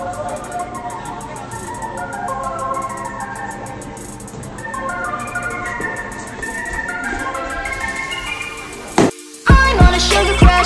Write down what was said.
I'm on a sugar crash,